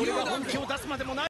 俺は本気を出すまでもない。